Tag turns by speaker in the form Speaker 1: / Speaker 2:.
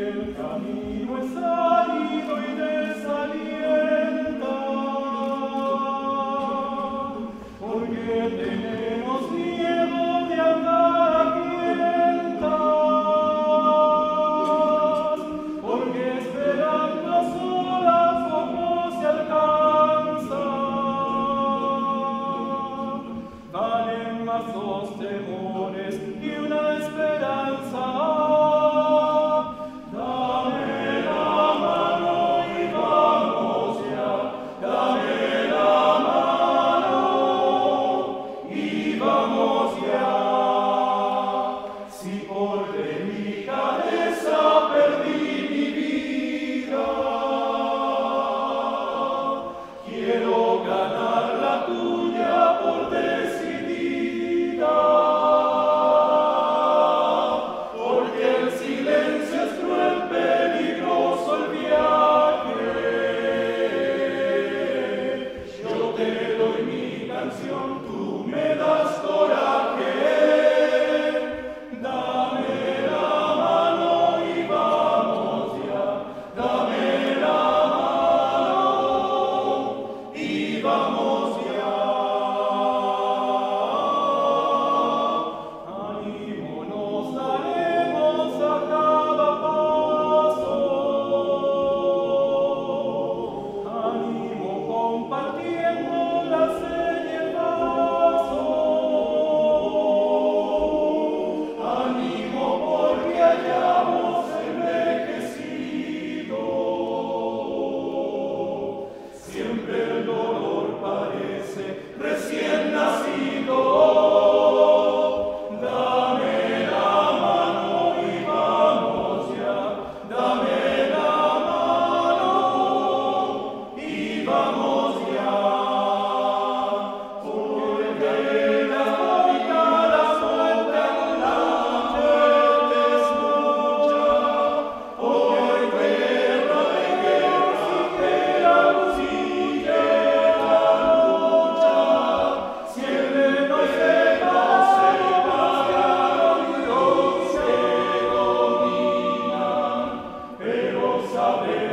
Speaker 1: el camino es árido y de benedica essa per mi divina Amen.